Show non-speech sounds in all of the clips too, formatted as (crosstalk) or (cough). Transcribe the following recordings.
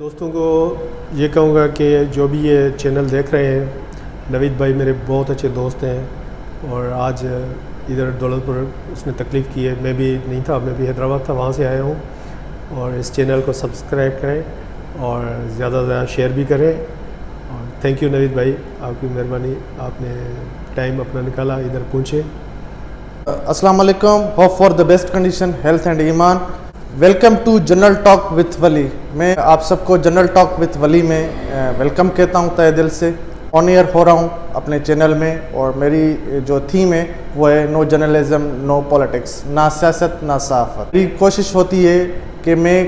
दोस्तों को ये कहूँगा कि जो भी ये चैनल देख रहे हैं, नवीद भाई मेरे बहुत अच्छे दोस्त हैं और आज इधर दौलतपुर उसने तकलीफ़ की है। मैं भी नहीं था, मैं भी हैदराबाद था, वहाँ से आया हूँ और इस चैनल को सब्सक्राइब करें और ज़्यादा से ज़्यादा शेयर भी करें। और थैंक यू नवीद भाई, आपकी मेहरबानी, आपने टाइम अपना निकाला, इधर अस्सलाम वालेकुम hope for the best condition health and Iman welcome to general talk with Wali मैं आप सबको जनरल टॉक विथ वली में वेलकम कहता हूँ तय दिल से। ऑन ईयर हो रहा हूँ अपने चैनल में और मेरी जो थीम है, वो है नो जर्नलिज्म नो पॉलिटिक्स ना सियासत, ना सहाफ़त। मेरी कोशिश होती है कि मैं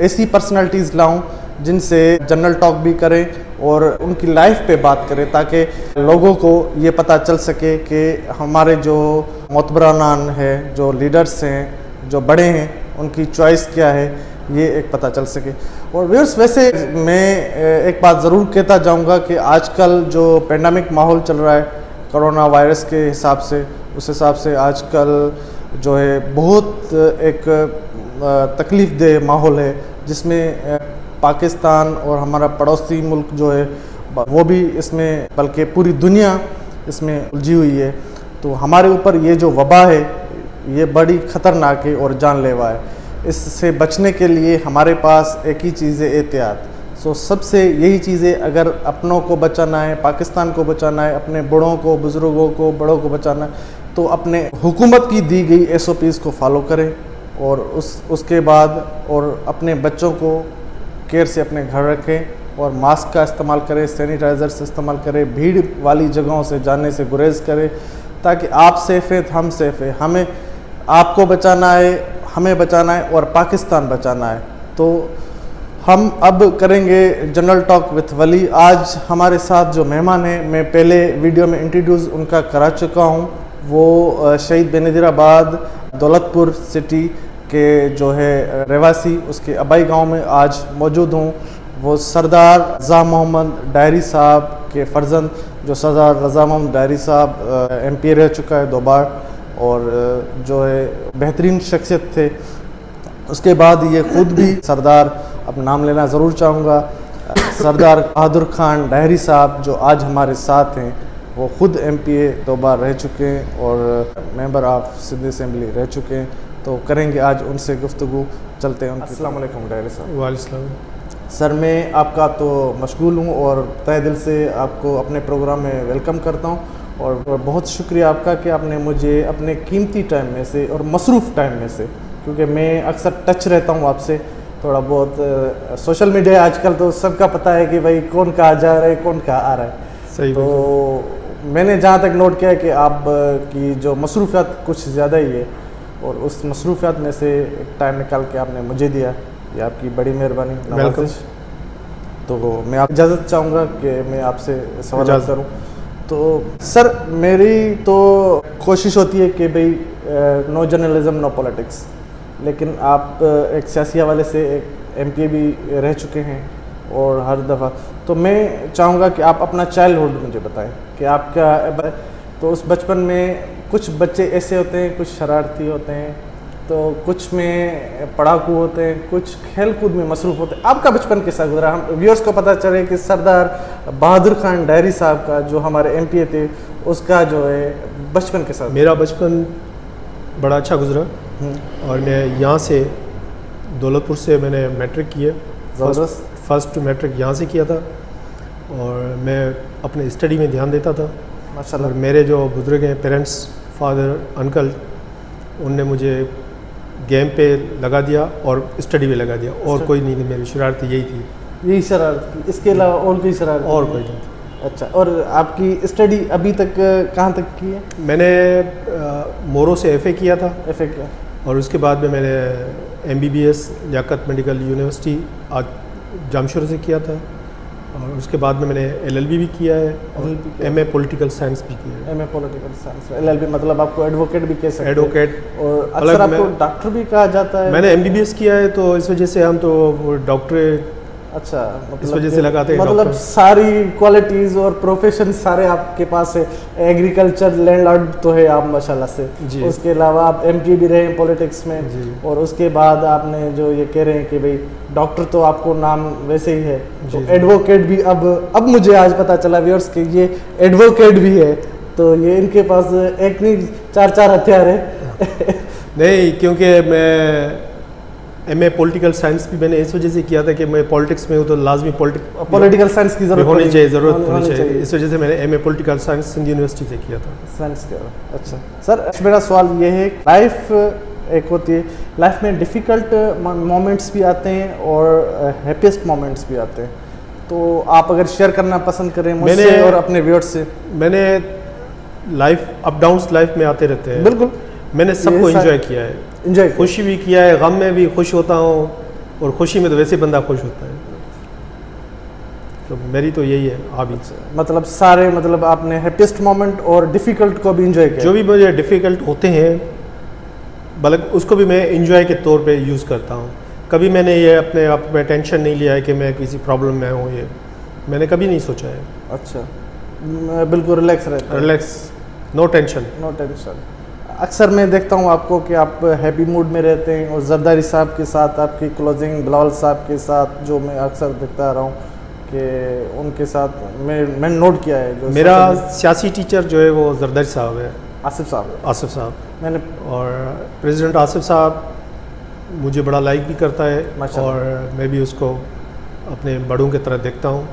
ऐसी पर्सनालिटीज़ लाऊं जिनसे जनरल टॉक भी करें और उनकी लाइफ पे बात करें ताकि लोगों को ये पता चल सके कि हमारे जो मतबरानान है, जो लीडर्स हैं, जो बड़े हैं, उनकी चॉइस क्या है। ये एक पता चल सके। और व्यर्स वैसे मैं एक बात ज़रूर कहता जाऊँगा कि आजकल जो पेंडेमिक माहौल चल रहा है कोरोना वायरस के हिसाब से, उस हिसाब से आजकल जो है बहुत एक तकलीफ़ दह माहौल है, जिसमें पाकिस्तान और हमारा पड़ोसी मुल्क जो है वो भी इसमें, बल्कि पूरी दुनिया इसमें उलझी हुई है। तो हमारे ऊपर ये जो वबा है, ये बड़ी ख़तरनाक है और जानलेवा है। इससे बचने के लिए हमारे पास एक ही चीज़ है एहतियात। सो सबसे यही चीज़ें अगर अपनों को बचाना है, पाकिस्तान को बचाना है, अपने बड़ों को, बुज़ुर्गों को, बड़ों को बचाना है तो अपने हुकूमत की दी गई एस को फॉलो करें और उस, उसके बाद और अपने बच्चों को केयर से अपने घर रखें और मास्क का इस्तेमाल करें सैनिटाइज़र से इस्तेमाल करें, भीड़ वाली जगहों से जाने से गुरेज करें, ताकि आप सेफ़ हैं, हम सेफ़ हैं। हमें आपको बचाना है हमें बचाना है और पाकिस्तान बचाना है। तो हम अब करेंगे जनरल टॉक विथ वली। आज हमारे साथ जो मेहमान हैं, मैं पहले वीडियो में इंट्रोड्यूस उनका करा चुका हूँ। वो शहीद बेनज़ीराबाद दौलतपुर सिटी के जो है रहवासी, उसके अबाई गाँव में आज मौजूद हूँ। वो सरदार रज़ा मोहम्मद डायरी साहब के फर्जंद, जो सरदार रज़ा मोहम्मद डायरी साहब एम पी रह चुका है दो बार। और जो है बेहतरीन शख्सियत थे। उसके बाद ये ख़ुद भी सरदार अब नाम लेना ज़रूर चाहूँगा। सरदार बहादुर खान डहरी साहब जो आज हमारे साथ हैं वो ख़ुद एम पी ए दो बार रह चुके हैं और मेंबर ऑफ़ सिंध असम्बली रह चुके हैं। तो करेंगे आज उनसे गुफ्तु चलते हैं अस्सलाम डायरी साहब। वालेकुम। सर मैं आपका तो मशगूल हूँ और तय दिल से आपको अपने प्रोग्राम में वेलकम करता हूँ। और बहुत शुक्रिया आपका कि आपने मुझे अपने कीमती टाइम में से और मसरूफ़ टाइम में से क्योंकि मैं अक्सर टच रहता हूँ आपसे थोड़ा बहुत सोशल मीडिया आजकल तो सबका पता है कि भाई कौन कहाँ जा रहा है कौन कहाँ आ रहा है। सही तो मैंने जहाँ तक नोट किया है कि आप की जो मसरूफियात कुछ ज़्यादा ही है और उस मसरूफियात में से एक टाइम निकाल के आपने मुझे दिया। ये आपकी बड़ी मेहरबानी तो मैं आप इजाज़त चाहूँगा कि मैं आपसे सवाल करूँ। तो सर, मेरी तो कोशिश होती है कि भाई नो जर्नलिज्म नो पॉलिटिक्स लेकिन आप एक सियासी हवाले से एक एम भी रह चुके हैं और हर दफ़ा। तो मैं चाहूँगा कि आप अपना चाइल्डहुड मुझे बताएँ, कि आपका तो उस बचपन में कुछ बच्चे ऐसे होते हैं, कुछ शरारती होते हैं तो कुछ में पढ़ाकू होते हैं कुछ खेल कूद में मसरूफ़ होते हैं। आपका बचपन कैसा गुजरा? हम व्यूअर्स को पता चले कि सरदार बहादुर खान डायरी साहब का जो हमारे एमपीए थे उसका जो है बचपन के साथ मेरा बचपन बड़ा अच्छा गुजरा। हम्म। और मैं यहाँ से दौलतपुर से मैंने मैट्रिक किया। फ़र्स्ट फ़र्स्ट मैट्रिक यहाँ से किया था। और मैं अपने स्टडी में ध्यान देता था। माशाल्लाह। मेरे जो बुज़ुर्ग हैं पेरेंट्स फादर अंकल उनने मुझे गेम पे लगा दिया और स्टडी में लगा दिया और। कोई नहीं थी मेरी शरारत यही थी। यही शरारत थी। इसके अलावा और कोई शरारत और कोई नहीं थी। अच्छा और आपकी स्टडी अभी तक कहाँ तक की है? मैंने मोरो से एफ़ए किया था। एफ़ए किया। और उसके बाद में मैंने M B B S Liaquat medical university आज जामशोर से किया था। और उसके बाद में मैंने एलएलबी भी किया है और एमए पॉलिटिकल साइंस भी किया है। एमए पॉलिटिकल साइंस एलएलबी मतलब आपको एडवोकेट भी कह सकते एडवोकेट और अक्सर आपको डॉक्टर भी कहा जाता है। मैंने एमबीबीएस किया है तो इस वजह से हम तो डॉक्टर अच्छा इस वजह से लगाते हैं मतलब सारी क्वालिटीज और प्रोफेशन सारे आपके पास है एग्रीकल्चर लैंडलॉर्ड तो है आप माशाल्लाह से जी। उसके अलावा आप एमपी भी रहे हैं पॉलिटिक्स में जी। और उसके बाद आपने जो ये कह रहे हैं कि भाई डॉक्टर तो आपको नाम वैसे ही है तो। एडवोकेट भी अब अब मुझे आज पता चला व्यूअर्स कि ये एडवोकेट भी है तो ये इनके पास एक नहीं चार चार हथियार है नहीं क्योंकि मैं एम ए पोलिटिकल साइंस भी मैंने इस वजह से किया था कि मैं पॉलिटिक्स में हूँ तो लाजमी पॉलिटिकल साइंस की ज़रूरत होनी चाहिए ज़रूरत होनी- चाहिए। इस वजह से मैंने M A political science Sindh university से किया था। साइंस का अच्छा। सर मेरा सवाल ये है लाइफ एक होती है लाइफ में डिफ़िकल्ट मोमेंट्स भी आते हैं और हैप्पीएस्ट मोमेंट्स भी आते हैं। तो आप अगर शेयर करना पसंद करें मुझसे मैंने- और अपने व्यूअर्स से। मैंने लाइफ अप डाउन्स लाइफ में आते रहते हैं। बिल्कुल। मैंने सबको ये सा- एंजॉय किया है। एंजॉय खुशी भी किया है गम में भी खुश होता हूँ और खुशी में तो वैसे बंदा खुश होता है। तो मेरी तो यही है हॉबी मतलब सारे मतलब आपने हैप्पीएस्ट मोमेंट और डिफ़िकल्ट को भी इंजॉय किया। जो भी मुझे डिफ़िकल्ट होते हैं बल्कि उसको भी मैं इंजॉय के तौर पे यूज़ करता हूँ। कभी मैंने ये अपने आप में टेंशन नहीं लिया है कि मैं किसी प्रॉब्लम में हूँ ये। मैंने कभी नहीं सोचा है। अच्छा। मैं बिल्कुल रिलैक्स रहता relax no tension no tension अक्सर मैं देखता हूँ आपको कि आप हैप्पी मूड में रहते हैं और जरदारी साहब के साथ आपकी क्लोजिंग बिलावल साहब के साथ जो मैं अक्सर देखता रहा हूँ कि उनके साथ मैं मैंने नोट किया है जो मेरा सियासी टीचर जो है वो जरदारी साहब है। आसिफ साहब। आसिफ साहब। मैंने और प्रेसिडेंट आसिफ साहब मुझे बड़ा लाइक भी करता है और मैं भी उसको अपने बड़ों की तरह देखता हूँ।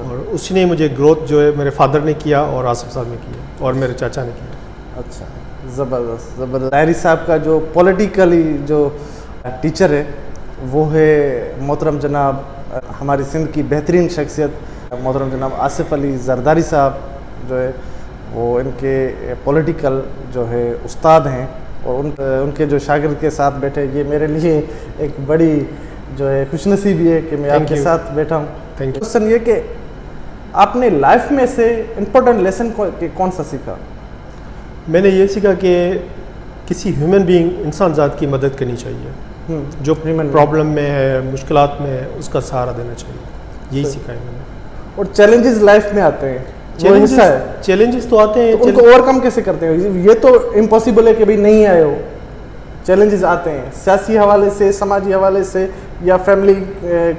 और उसने मुझे ग्रोथ जो है मेरे फादर ने किया और आसिफ साहब ने किया और मेरे चाचा ने किया। अच्छा। ज़बरदस्त ज़बरदस्त डायरी साहब का जो पॉलिटिकली जो टीचर है वो है मोहतरम जनाब हमारी सिंध की बेहतरीन शख्सियत मोहतरम जनाब आसिफ अली जरदारी साहब जो है वो इनके पॉलिटिकल जो है उस्ताद हैं और उन उनके जो शागिर्द के साथ बैठे ये मेरे लिए एक बड़ी जो है खुशनसीबी है कि मैं Thank आपके you. साथ बैठा हूँ. क्वेश्चन ये कि आपने लाइफ में से इम्पोर्टेंट लेसन कौन सा सीखा मैंने ये सीखा कि किसी ह्यूमन बीइंग इंसान ज़ात की मदद करनी चाहिए। हम्म, जो being। प्रॉब्लम में है मुश्किल में है उसका सहारा देना चाहिए। यही सीखा है मैंने। और चैलेंजेस लाइफ में आते हैं। हिस्सा है। चैलेंजेस तो आते हैं तो उनको ओवरकम कैसे करते हैं? ये तो इम्पॉसिबल है कि भाई नहीं आए हो। चैलेंजेस आते हैं। सियासी हवाले से समाजी हवाले से या फैमिली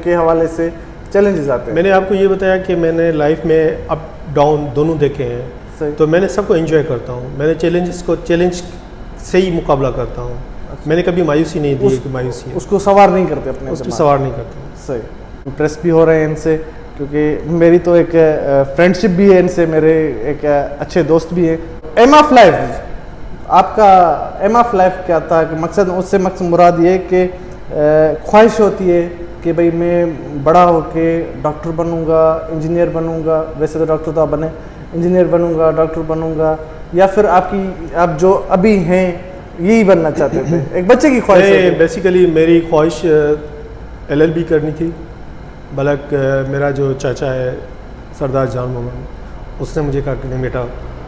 के हवाले से चैलेंजेस आते हैं। मैंने आपको ये बताया कि मैंने लाइफ में अप डाउन दोनों देखे हैं। तो मैंने सबको एंजॉय करता हूँ। मैंने चैलेंजेस को चैलेंज से ही मुकाबला करता हूँ। मैंने कभी मायूसी नहीं दी उस- कि मायूसी उसको सवार नहीं करते अपने उस पर सवार नहीं करते। सही। इम्प्रेस भी हो रहे हैं इनसे क्योंकि मेरी तो एक फ्रेंडशिप भी है इनसे मेरे एक अच्छे दोस्त भी हैं। एम ऑफ़ लाइफ आपका एम ऑफ़ लाइफ क्या था कि मकसद उससे मकसद मुराद ये कि ख्वाहिश होती है कि भाई मैं बड़ा होके डॉक्टर बनूँगा इंजीनियर बनूँगा वैसे तो डॉक्टर तो आप बने। इंजीनियर बनूँगा डॉक्टर बनूँगा या फिर आपकी आप जो अभी हैं यही बनना चाहते थे? एक बच्चे की ख्वाहिश बेसिकली मेरी ख्वाहिश एलएलबी करनी थी। बल्कि मेरा जो चाचा है सरदार जान मोहम्मद उसने मुझे कहा कि नहीं बेटा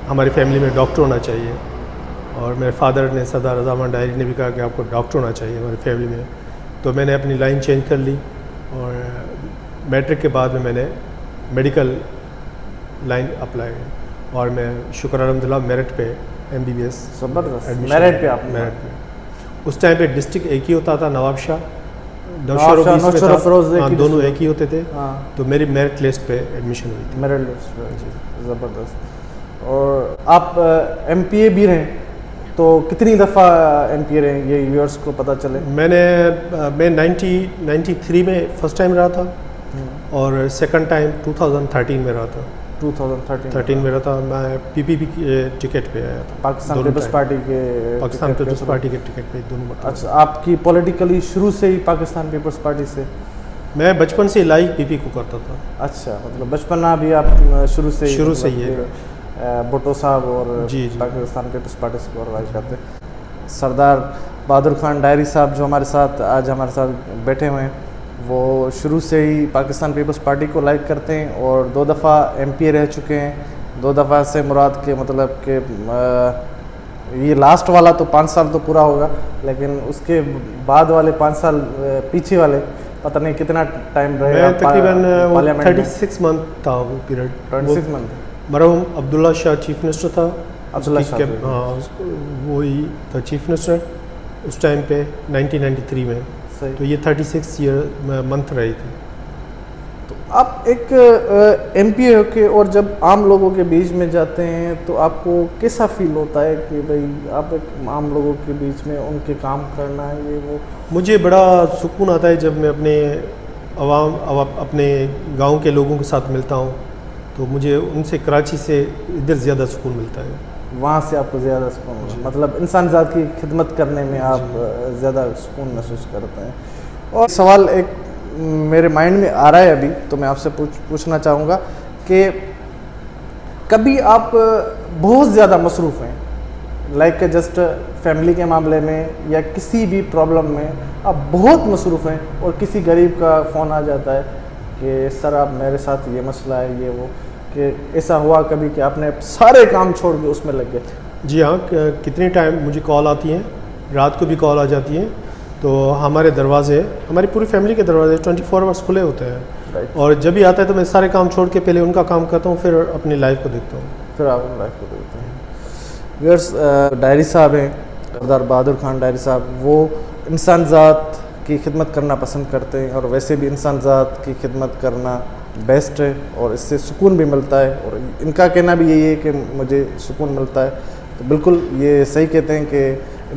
हमारी फैमिली में डॉक्टर होना चाहिए। और मेरे फादर ने सरदार रजामान डायरी ने भी कहा कि आपको डॉक्टर होना चाहिए हमारी फैमिली में। तो मैंने अपनी लाइन चेंज कर ली और मैट्रिक के बाद में मैंने मेडिकल लाइन अप्लाई की और मैं शुक्र अलहमदिल्ला मेरिट पे एम बी बी एस ज़बरदस्त। मेरिट पे आप मेरिट में उस टाइम पे डिस्ट्रिक्ट एक ही होता था नवाब शाह हाँ, ही दोनों। एक ही होते थे। हाँ। तो मेरी मेरिट लिस्ट पे एडमिशन हुई थी। मेरिट लिस्ट पे ज़बरदस्त। और आप एम पी ए भी रहे तो कितनी दफ़ा एम पी ए रहे? ये व्यूअर्स को पता चले। मैंने मैं 90 93 में फ़र्स्ट टाइम रहा था। और सेकंड टाइम 2013 में रहा था। 2013 13 में रहा था मैं पीपीपी के टिकट पे आया था। पाकिस्तान पीपल्स पार्टी के पाकिस्तान पीपल्स पार्टी के टिकट पे दोनों मतलब अच्छा आपकी पॉलिटिकली शुरू से ही पाकिस्तान पीपल्स पार्टी से? मैं बचपन से लाइक पीपी को करता था। अच्छा मतलब बचपना भी आप शुरू से शुरू से मतलब ही है। भुट्टो साहब और जी। पाकिस्तान पीपल्स पार्टी से गौरवाई करते। सरदार बहादुर खान डायरी साहब जो हमारे साथ आज हमारे साथ बैठे हुए हैं वो शुरू से ही पाकिस्तान पीपल्स पार्टी को लाइक करते हैं और दो दफ़ा एम रह चुके हैं। दो दफ़ा से मुराद के मतलब के ये लास्ट वाला तो पाँच साल तो पूरा होगा लेकिन उसके बाद वाले पाँच साल पीछे वाले पता नहीं कितना टाइम रहे मैं तकरीबन थर्टी सिक्स मंथ था वो पीरियड 26 मंथ मरहूम अब्दुल्ला शाह चीफ मिनिस्टर था। अब्दुल्ला शाह हाँ था चीफ मिनिस्टर उस टाइम पे 1993 में। सही। तो ये 36 ईयर मंथ रही थी। तो आप एक एम पी होके और जब आम लोगों के बीच में जाते हैं तो आपको कैसा फील होता है कि भाई आप एक आम लोगों के बीच में उनके काम करना है ये वो? मुझे बड़ा सुकून आता है जब मैं अपने अवा- अपने गाँव के लोगों के साथ मिलता हूँ तो मुझे उनसे कराची से इधर ज़्यादा सुकून मिलता है। वहाँ से आपको ज़्यादा सुकून मतलब इंसान ज़ात की खिदमत करने में आप ज़्यादा सुकून महसूस करते हैं। और सवाल एक मेरे माइंड में आ रहा है अभी तो मैं आपसे पूछ पूछना चाहूँगा कि कभी आप बहुत ज़्यादा मसरूफ़ हैं? लाइक जस्ट फैमिली के मामले में या किसी भी प्रॉब्लम में आप बहुत मसरूफ़ हैं और किसी गरीब का फ़ोन आ जाता है कि सर आप मेरे साथ ये मसला है ये वो। कि ऐसा हुआ कभी कि आपने सारे काम छोड़ के उसमें लग गए जी हाँ कितने टाइम मुझे कॉल आती हैं रात को भी कॉल आ जाती हैं तो हमारे दरवाजे हमारी पूरी फैमिली के दरवाजे 24 फोर आवर्स खुले होते हैं। और जब भी आता है तो मैं सारे काम छोड़ के पहले उनका काम करता हूँ फिर अपनी लाइफ को देखता हूँ। फिर आप लाइफ को देखते हैं। व्यर्स डायरी साहब हैं सरदार बहादुर खान डायरी साहब वो इंसान ज़ात की खिदमत करना पसंद करते हैं और वैसे भी इंसान ज़ात की खिदमत करना बेस्ट है और इससे सुकून भी मिलता है और इनका कहना भी यही है कि मुझे सुकून मिलता है। तो बिल्कुल ये सही कहते हैं कि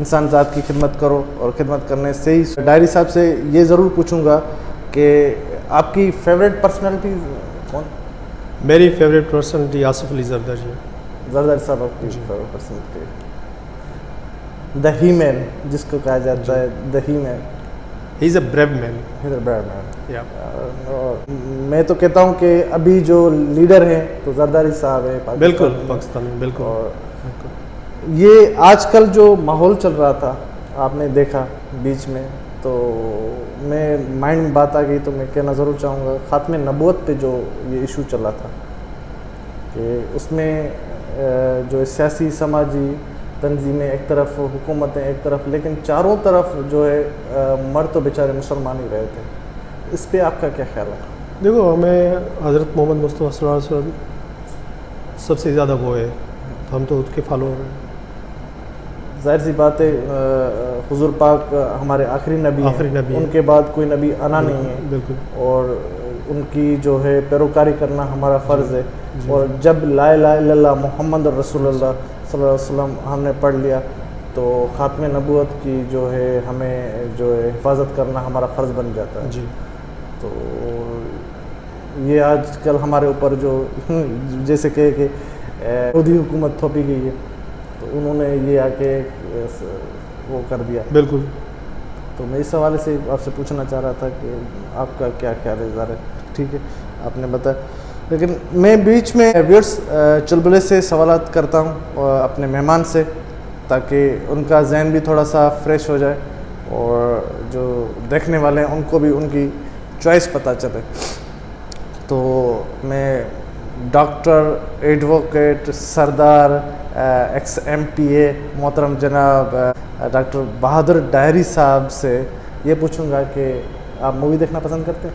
इंसान ज़ात की खिदमत करो और खिदमत करने से ही डायरी साहब से ये ज़रूर पूछूँगा कि आपकी फेवरेट पर्सनैलिटी कौन? मेरी फेवरेट पर्सनलिटी आसिफ अली जरदा जी। जरदारी साहब आपकी favourite personality the he man जिसको कहा जाता है the he man he is a brave man इधर ब्रैड मैन मैं तो कहता हूँ कि अभी जो लीडर हैं तो जरदारी साहब हैं बिल्कुल। पाकिस्तान में बिल्कुल और। ये आजकल जो माहौल चल रहा था आपने देखा बीच में तो मैं माइंड में बात आ गई तो मैं कहना ज़रूर चाहूँगा ख़ात्म नबूत पे जो ये इशू चला था कि उसमें जो सियासी समाजी तंजीमें एक तरफ़ हुकूमतें एक तरफ़ लेकिन चारों तरफ़ जो है मर तो बेचारे मुसलमान ही रहे थे। इस पर आपका क्या ख्याल है? देखो हमें हज़रत मोहम्मद मुस्तफ़ा सबसे ज़्यादा वो है। तो हम तो उसके फॉलोअर हैं। ज़ाहिर सी बात है हुजूर पाक हमारे आखिरी नबी हैं। आखिरी नबी। उनके बाद कोई नबी आना नहीं है। बिल्कुल। और उनकी जो है पैरोकारी करना हमारा फ़र्ज़ है। और जब ला इल्लल्लाह मोहम्मद सल्लल्लाहु हमने पढ़ लिया तो ख़ात्म नबूत की जो है हमें जो है हिफाजत करना हमारा फ़र्ज़ बन जाता है। जी। तो ये आजकल हमारे ऊपर जो (laughs) जैसे कहे कि मोदी हुकूमत थोपी गई है तो उन्होंने ये आके वो कर दिया। बिल्कुल। तो मैं इस हवाले से आपसे पूछना चाह रहा था कि आपका क्या ख्याल है ज़रा ठीक है आपने बताया। लेकिन मैं बीच में व्यूर्स चुलबुले से सवाल करता हूँ अपने मेहमान से, ताकि उनका जहन भी थोड़ा सा फ्रेश हो जाए और जो देखने वाले हैं, उनको भी उनकी चॉइस पता चले। तो मैं doctor advocate Sardar ex M P A मोहतरम जनाब डॉक्टर बहादुर डायरी साहब से ये पूछूँगा कि आप मूवी देखना पसंद करते हैं?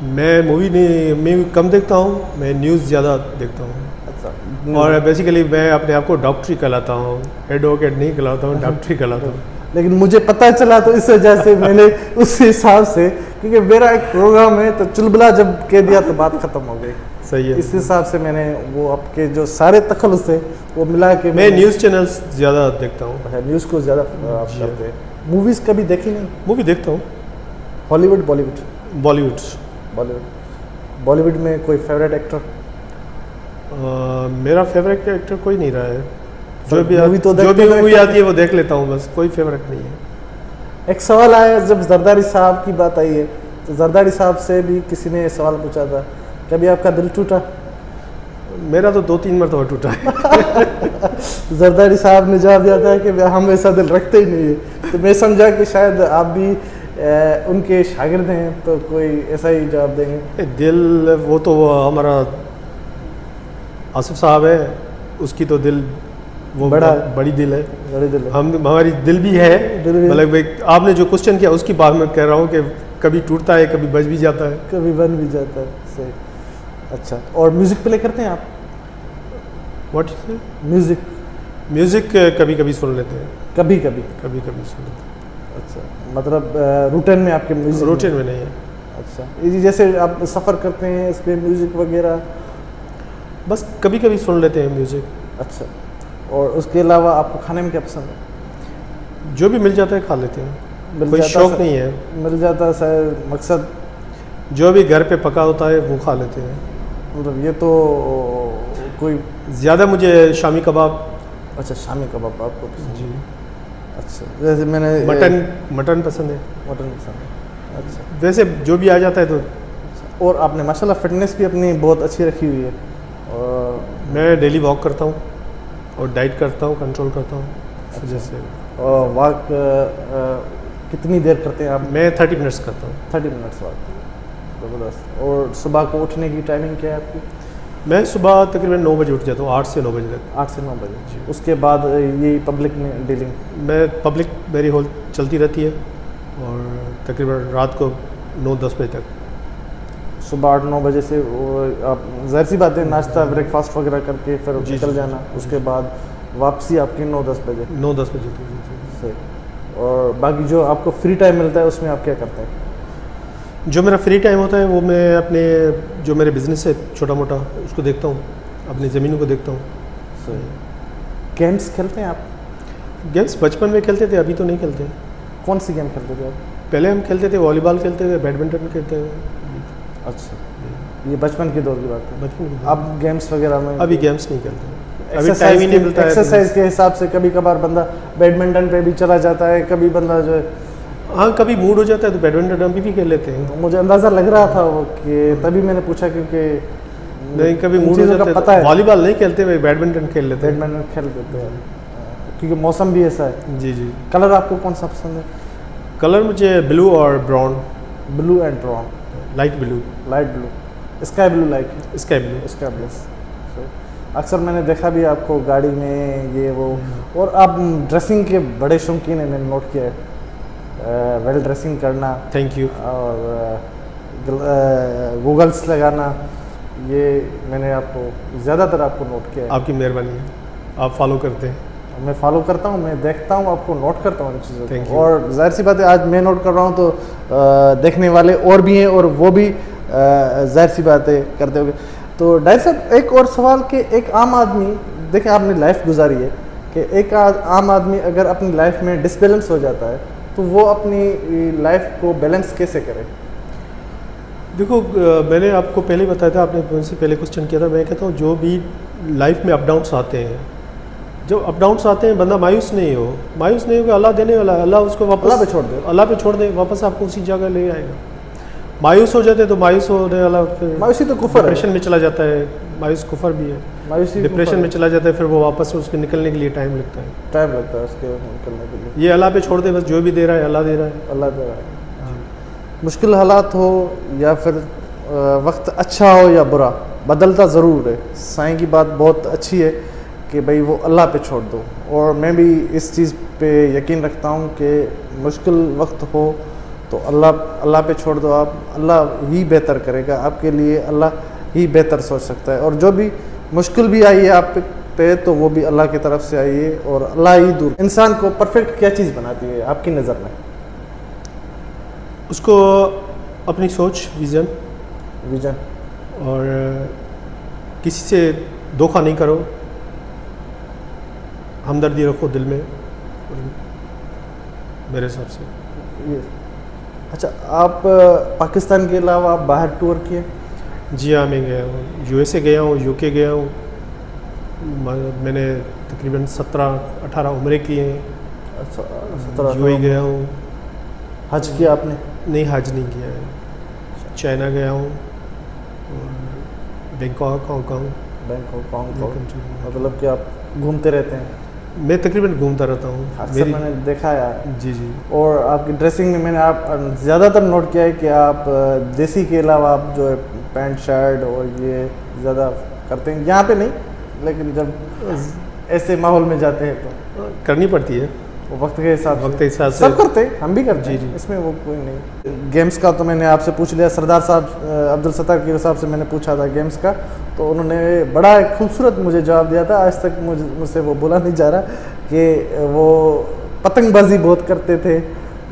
मैं मूवी नहीं मैं कम देखता हूँ मैं न्यूज़ ज़्यादा देखता हूँ। अच्छा। और बेसिकली मैं अपने आप को डॉक्टरी कहलाता हूँ एडवोकेट नहीं कहलाता हूँ डॉक्टरी कहलाता हूँ। (laughs) लेकिन मुझे पता चला तो इस वजह से मैंने उस हिसाब से क्योंकि मेरा एक प्रोग्राम है तो चुलबुला जब कह दिया तो बात ख़त्म हो गई। सही है। इस हिसाब से मैंने वो आपके जो सारे तखलुस है वो मिला के मैं न्यूज़ चैनल्स ज़्यादा देखता हूँ। अच्छा न्यूज़ को ज़्यादा आप करते हैं। मूवीज़ कभी देखी नहीं? मूवी देखता हूँ। Hollywood Bollywood Bollywood Bollywood Bollywood में कोई फेवरेट एक्टर मेरा फेवरेट एक्टर कोई नहीं रहा है। जो भी मूवी तो जो भी मूवी आती है वो देख लेता हूँ बस कोई फेवरेट नहीं है। एक सवाल आया जब जरदारी साहब की बात आई है तो जरदारी साहब से भी किसी ने सवाल पूछा था कभी आपका दिल टूटा? मेरा तो दो तीन मरतबा टूटा है। (laughs) जरदारी साहब ने जवाब दिया था कि हम ऐसा दिल रखते ही नहीं है। तो मैं समझा कि शायद आप भी उनके शागिर्द हैं तो कोई ऐसा ही जवाब देंगे? दिल वो तो वो हमारा आसिफ साहब है उसकी तो दिल वो बड़ा बड़ी दिल है। बड़े दिल है। हम हमारी दिल भी है। मतलब आपने जो क्वेश्चन किया उसकी बात मैं कह रहा हूँ कि कभी टूटता है कभी बज भी जाता है। कभी बन भी जाता है सही। अच्छा और म्यूज़िक प्ले करते हैं आप? व्हाट म्यूज़िक म्यूज़िक कभी कभी सुन लेते हैं। कभी कभी कभी कभी सुन लेते हैं। मतलब रूटीन में आपके म्यूज़िक रूटीन में नहीं है। अच्छा। ये जैसे आप सफ़र करते हैं इस पर म्यूज़िक वगैरह? बस कभी कभी सुन लेते हैं म्यूज़िक अच्छा। और उसके अलावा आपको खाने में क्या पसंद है? जो भी मिल जाता है खा लेते हैं। मिल कोई शौक नहीं है। मिल जाता है शायद मकसद? जो भी घर पे पका होता है वो खा लेते हैं। मतलब ये तो कोई ज़्यादा मुझे शामी कबाब अच्छा शामी कबाब आपको पसंद जी। अच्छा। जैसे मैंने मटन मटन पसंद है। मटन पसंद है। अच्छा। वैसे जो भी आ जाता है तो। और आपने माशाल्लाह फिटनेस भी अपनी बहुत अच्छी रखी हुई है। और मैं डेली वॉक करता हूँ और डाइट करता हूँ कंट्रोल करता हूँ। इस वजह से और वॉक कितनी देर करते हैं आप? मैं थर्टी मिनट्स करता हूँ। Thirty minutes walk. ज़बरदस्त। और सुबह को उठने की टाइमिंग क्या है आपकी? मैं सुबह तकरीबन नौ बजे उठ जाता हूँ आठ से नौ बजे तक। आठ से नौ बजे उसके बाद ये पब्लिक में डीलिंग मैं पब्लिक मेरी हॉल चलती रहती है और तकरीबन रात को नौ दस बजे तक। सुबह आठ नौ बजे से आप जहर सी बात है नाश्ता ब्रेकफास्ट वगैरह करके फिर निकल जाना। उसके बाद वापसी आपकी नौ दस बजे। नौ दस बजे तक जी, जी। से और बाकी जो आपको फ्री टाइम मिलता है उसमें आप क्या करते हैं? जो मेरा फ्री टाइम होता है वो मैं अपने जो मेरे बिज़नेस है छोटा मोटा उसको देखता हूँ अपनी ज़मीनों को देखता हूँ। गेम्स खेलते हैं आप? गेम्स बचपन में खेलते थे अभी तो नहीं खेलते। कौन सी गेम खेलते थे आप? पहले हम खेलते थे वॉलीबॉल खेलते थे बैडमिंटन खेलते थे। अच्छा। ये बचपन के दौर की बात है। बचपन अब गेम्स वगैरह में अभी गेम्स नहीं खेलते अभी टाइम ही नहीं मिलता एक्सरसाइज के हिसाब से कभी कभार बंदा बैडमिंटन पे भी चला जाता है कभी बंदा जो है हाँ कभी मूड हो जाता है तो बैडमिंटन अभी भी खेल लेते हैं। मुझे अंदाज़ा लग रहा था वो कि तभी मैंने पूछा क्योंकि नहीं कभी मूड हो चीज़ों का जाता पता है। है वॉलीबॉल नहीं खेलते भाई बैडमिंटन खेल लेते हैं। बैडमिंटन खेल देते हैं। क्योंकि मौसम भी ऐसा है। जी जी। कलर आपको कौन सा पसंद है? कलर मुझे ब्लू और brown blue and brown light blue light blue sky blue light sky blue sky blue अक्सर मैंने देखा भी आपको गाड़ी में ये वो। और आप ड्रेसिंग के बड़े शौकीन हैं मैंने नोट किया है। वेल ड्रेसिंग करना। थैंक यू और गूगल्स लगाना। ये मैंने आपको ज़्यादातर आपको नोट किया है। आपकी मेहरबानी है। आप फॉलो करते हैं। मैं फॉलो करता हूँ मैं देखता हूँ आपको नोट करता हूँ इन चीज़ों को। और ज़ाहिर सी बात है आज मैं नोट कर रहा हूँ तो अ, देखने वाले और भी हैं और वो भी ज़ाहिर सी बात है करते होंगे। तो डायरेक्ट साहब एक और सवाल कि एक आम आदमी देखें आपने लाइफ गुजारी है कि एक आ- आम आदमी अगर अपनी लाइफ में डिसबैलेंस हो जाता है तो वो अपनी लाइफ को बैलेंस कैसे करें? देखो मैंने आपको पहले बताया था आपने मुझसे पहले क्वेश्चन किया था। मैं कहता हूँ जो भी लाइफ में अप डाउन्स आते हैं जब अप डाउन्स आते हैं बंदा मायूस नहीं हो। मायूस नहीं होगा अल्लाह देने वाला है। अल्लाह उसको वापस अल्लाह पे छोड़ दे। अल्लाह पे छोड़ दे वापस आपको उसी जगह ले आएगा। मायूस हो जाते तो मायूस होने वाला फिर मायूसी तो कुफर डिप्रेशन में चला जाता है। मायूस कुफर भी है। मायूसी डिप्रेशन में चला जाता है फिर वो वापस से उसके निकलने के लिए टाइम लगता है। टाइम लगता है उसके निकलने के लिए। ये अल्लाह पे छोड़ दे बस जो भी दे रहा है अल्लाह दे रहा है। अल्लाह दे रहा है। मुश्किल हालात हो या फिर वक्त अच्छा हो या बुरा बदलता ज़रूर है। साईं की बात बहुत अच्छी है कि भाई वो अल्लाह पे छोड़ दो। और मैं भी इस चीज़ पे यकीन रखता हूँ कि मुश्किल वक्त हो तो अल्लाह अल्लाह पे छोड़ दो आप। अल्लाह ही बेहतर करेगा। आपके लिए अल्लाह ही बेहतर सोच सकता है। और जो भी मुश्किल भी आई है आप पे- तो वो भी अल्लाह की तरफ़ से आई है और अल्लाह ही दूर। इंसान को परफेक्ट क्या चीज़ बनाती है आपकी नज़र में? उसको अपनी सोच विज़न विजन और किसी से धोखा नहीं करो। हमदर्दी रखो दिल में। मेरे हिसाब से। ये। अच्छा आप पाकिस्तान के अलावा आप बाहर टूर किए? जी हाँ मैं गया हूँ। यूएसए गया हूँ यूके गया हूँ। मैंने तकरीबन सत्रह अठारह उम्र किए हैं। अच्छा सत्रह यूएई गया हूँ। हज किया आपने? नहीं हज नहीं किया है। चाइना गया हूँ। और बैंकॉक हांगकॉन्ग बैंकॉक में। मतलब कि आप घूमते रहते हैं? मैं तकरीबन घूमता रहता हूँ। अक्सर मैंने देखा है जी जी। और आपकी ड्रेसिंग में मैंने आप ज़्यादातर नोट किया है कि आप देसी के अलावा आप जो है पैंट शर्ट और ये ज़्यादा करते हैं। यहाँ पे नहीं लेकिन जब ऐसे माहौल में जाते हैं तो। करनी पड़ती है। वो वक्त के हिसाब से। वक्त के हिसाब से। सब करते हैं, हम भी करते जी, जी। इसमें वो कोई नहीं। गेम्स का तो मैंने आपसे पूछ लिया सरदार साहब अब्दुल सत्तार की साहब से मैंने पूछा था गेम्स का तो उन्होंने बड़ा एक खूबसूरत मुझे जवाब दिया था। आज तक मुझे मुझसे वो बोला नहीं जा रहा कि वो पतंगबाजी बहुत करते थे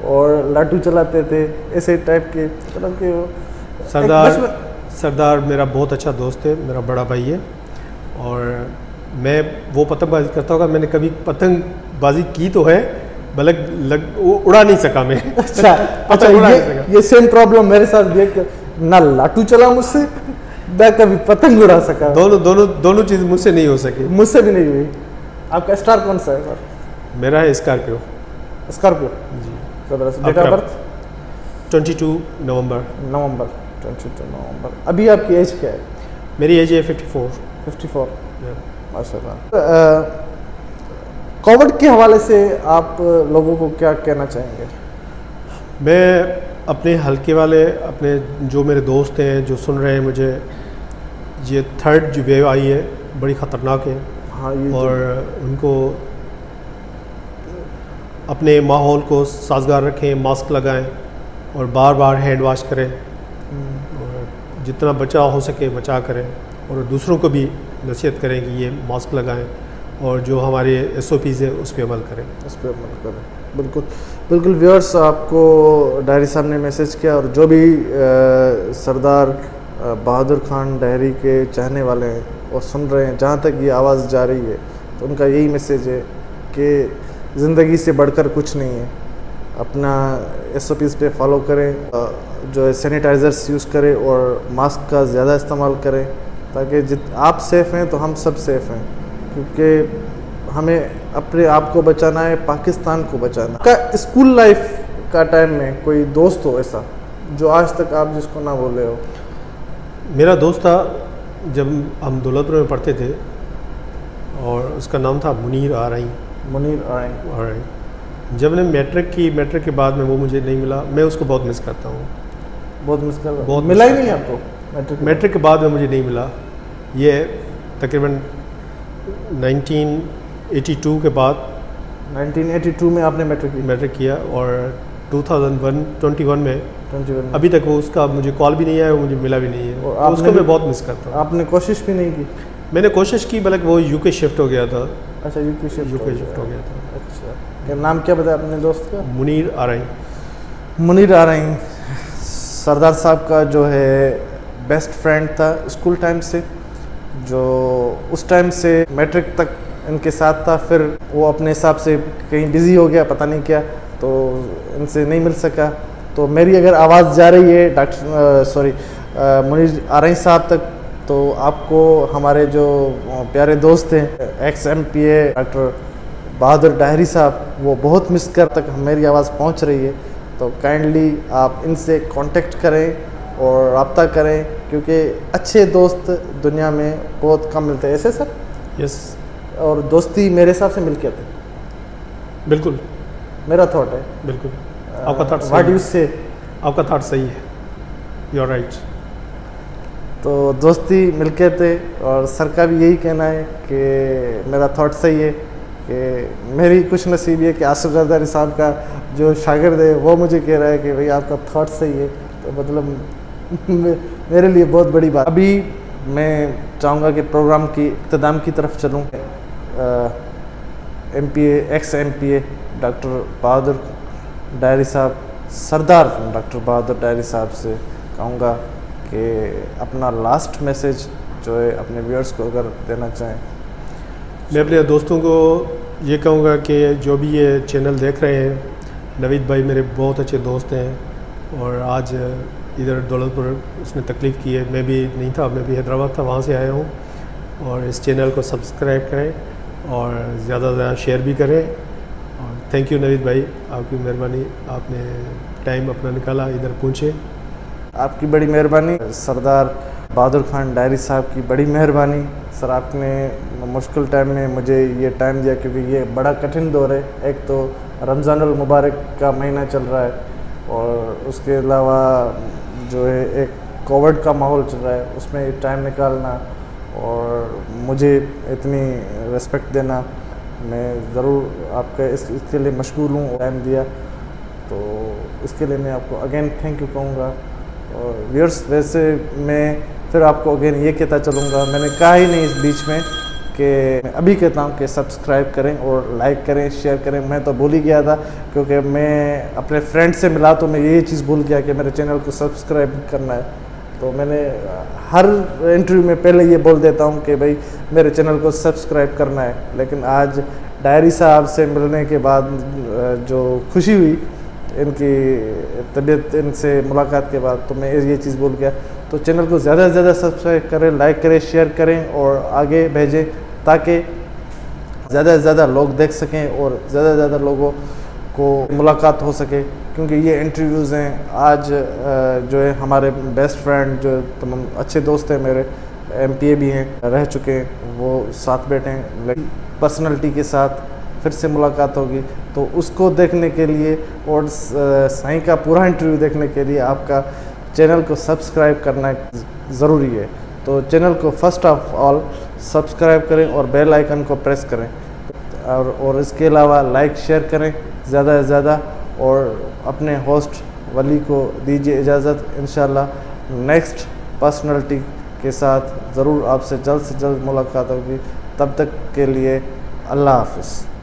और लाटू चलाते थे ऐसे टाइप के मतलब कि वो सरदार सरदार मेरा बहुत अच्छा दोस्त है मेरा बड़ा भाई है और मैं वो पतंगबाजी करता होगा मैंने कभी पतंगबाजी की तो है बलक लग वो उड़ा नहीं सका मैं। अच्छा (laughs) अच्छा ये ये सेम प्रॉब्लम मेरे साथ भी है ना लाटू चला मुझसे ना कभी पतंग उड़ा सका। दोनों दोनों दोनों चीज़ मुझसे नहीं हो सकी। मुझसे भी नहीं हुई। आपका स्टार कौन सा है? सर मेरा है Scorpio Scorpio ji. Date of birth twenty two November November twenty two November अभी आपकी एज क्या है? मेरी एज है फिफ्टी फोर फिफ्टी फोर माशाल्लाह कोविड के हवाले से आप लोगों को क्या कहना चाहेंगे? मैं अपने हल्के वाले अपने जो मेरे दोस्त हैं जो सुन रहे हैं मुझे ये थर्ड जो वेव आई है बड़ी ख़तरनाक है। हाँ ये और उनको अपने माहौल को साजगार रखें मास्क लगाएँ और बार बार हैंड वॉश करें। हम्म, और जितना बचा हो सके बचा करें। और दूसरों को भी नसीहत करें कि ये मास्क लगाएँ। और जो हमारे एस ओ पीज़ है, उस पर अमल करें। उस पर अमल करें। बिल्कुल बिल्कुल व्यूअर्स आपको डायरी साहब ने मैसेज किया और जो भी सरदार बहादुर खान डायरी के चाहने वाले हैं और सुन रहे हैं, जहाँ तक ये आवाज़ जा रही है तो उनका यही मैसेज है कि ज़िंदगी से बढ़कर कुछ नहीं है। अपना एस पे फॉलो करें जो है सैनिटाइज़र्स यूज़ करें और मास्क का ज़्यादा इस्तेमाल करें, ताकि जित, आप सेफ़ हैं तो हम सब सेफ़ हैं। क्योंकि हमें अपने आप को बचाना है पाकिस्तान को बचाना का स्कूल लाइफ का टाइम में कोई दोस्त हो ऐसा जो आज तक आप जिसको ना बोले हो? मेरा दोस्त था जब हम दौलतपुर में पढ़ते थे और उसका नाम था मुनीर आ रही मुनीर आएँगे और जब मैंने मैट्रिक की मैट्रिक के बाद में वो मुझे नहीं मिला मैं उसको बहुत मिस करता हूँ। बहुत मिस कर बहुत मिला ही नहीं आपको मैट्रिक मैट्रिक के बाद में मुझे नहीं मिला। ये तकरीबन 1982 के बाद 1982 में आपने मैट्रिक मैट्रिक किया और 2001 21 में 21 अभी तक वो उसका मुझे कॉल भी नहीं आया वो मुझे मिला भी नहीं है। और तो उसको मैं बहुत मिस करता हूँ। आपने कोशिश भी नहीं की? मैंने कोशिश की बल्कि वो यूके शिफ्ट हो गया था। अच्छा यूपी शिफ्ट यूके शिफ्ट हो गया था। अच्छा। नाम क्या बताया अपने दोस्त का? मुनीर आ रही मुनीर आ रही सरदार साहब का जो है बेस्ट फ्रेंड था स्कूल टाइम से। जो उस टाइम से मैट्रिक तक इनके साथ था, फिर वो अपने हिसाब से कहीं बिज़ी हो गया, पता नहीं क्या तो इनसे नहीं मिल सका। तो मेरी अगर आवाज़ जा रही है डॉक्टर सॉरी मुनीर आ रही साहब तक तो आपको हमारे जो प्यारे दोस्त हैं ex M P A doctor Bahadur Dahri sahab, वो बहुत मिस कर तक मेरी आवाज़ पहुँच रही है। तो काइंडली आप इनसे कांटेक्ट करें और रब्ता करें। क्योंकि अच्छे दोस्त दुनिया में बहुत कम मिलते हैं। ऐसे सर? यस और दोस्ती मेरे हिसाब से मिल के थे बिल्कुल। मेरा थॉट है। बिल्कुल। आपका थॉट वाट यू से आपका थॉट सही है। यू आर राइट तो दोस्ती मिलके थे और सर का भी यही कहना है कि मेरा थॉट सही है कि मेरी कुछ नसीब ये कि आसिफ जरदारी साहब का जो शागिर्द है वो मुझे कह रहा है कि भाई आपका थॉट सही है। तो मतलब (laughs) मेरे लिए बहुत बड़ी बात। अभी मैं चाहूँगा कि प्रोग्राम की इख्ताम की तरफ़ चलूँ। M P ex M P A doctor Bahadur Dahri sahab, Sardar doctor बहादुर डायरी साहब से कहूँगा कि अपना लास्ट मैसेज जो है, अपने व्यूअर्स को अगर देना चाहें। मैं अपने दोस्तों को ये कहूँगा कि जो भी ये चैनल देख रहे हैं, नवीद भाई मेरे बहुत अच्छे दोस्त हैं और आज इधर दौलतपुर उसने तकलीफ़ की है। मैं भी नहीं था, मैं भी हैदराबाद था, वहाँ से आया हूँ। और इस चैनल को सब्सक्राइब करें और ज़्यादा से ज़्यादा शेयर भी करें। और थैंक यू नवीद भाई, आपकी मेहरबानी, आपने टाइम अपना निकाला, इधर पहुँचे। आपकी बड़ी मेहरबानी, सरदार बहादुर खान डायरी साहब की बड़ी मेहरबानी। सर, आपने मुश्किल टाइम में मुझे ये टाइम दिया क्योंकि ये बड़ा कठिन दौर है। एक तो रमज़ानुल मुबारक का महीना चल रहा है और उसके अलावा जो है एक कोविड का माहौल चल रहा है, उसमें टाइम निकालना और मुझे इतनी रिस्पेक्ट देना, मैं ज़रूर आपका इस, इसके लिए मशगूल हूँ टाइम दिया। तो इसके लिए मैं आपको अगेन थैंक यू कहूँगा। और व्यूअर्स वैसे मैं फिर आपको अगेन ये कहता चलूँगा, मैंने कहा ही नहीं इस बीच में कि मैं अभी कहता हूँ कि सब्सक्राइब करें और लाइक करें शेयर करें। मैं तो भूल ही गया था, क्योंकि मैं अपने फ्रेंड से मिला तो मैं यही चीज़ भूल गया कि मेरे चैनल को सब्सक्राइब करना है। तो मैंने हर इंटरव्यू में पहले ये बोल देता हूँ कि भाई, मेरे चैनल को सब्सक्राइब करना है। लेकिन आज डायरी साहब से मिलने के बाद जो खुशी हुई, इनकी तबीयत, इनसे मुलाकात के बाद तो मैं ये चीज़ बोल गया। तो चैनल को ज़्यादा से ज़्यादा सब्सक्राइब करें लाइक करें शेयर करें और आगे भेजें। ताकि ज़्यादा से ज़्यादा लोग देख सकें और ज़्यादा से ज़्यादा लोगों को मुलाकात हो सके, क्योंकि ये इंटरव्यूज़ हैं। आज जो है हमारे बेस्ट फ्रेंड जो तमाम अच्छे दोस्त हैं मेरे एमपीए भी हैं, रह चुके हैं, वो साथ बैठे हैं पर्सनैलिटी के साथ फिर से मुलाकात होगी। तो उसको देखने के लिए और साई का पूरा इंटरव्यू देखने के लिए आपका चैनल को सब्सक्राइब करना ज़रूरी है। तो चैनल को फ़र्स्ट ऑफ़ ऑल सब्सक्राइब करें और बेल आइकन को प्रेस करें। और और इसके अलावा लाइक, शेयर करें ज़्यादा से ज़्यादा और अपने होस्ट वली को दीजिए इजाज़त। इन नेक्स्ट पर्सनैलिटी के साथ ज़रूर आपसे जल्द से जल्द मुलाकात होगी। तब तक के लिए अल्लाह हाफिज़।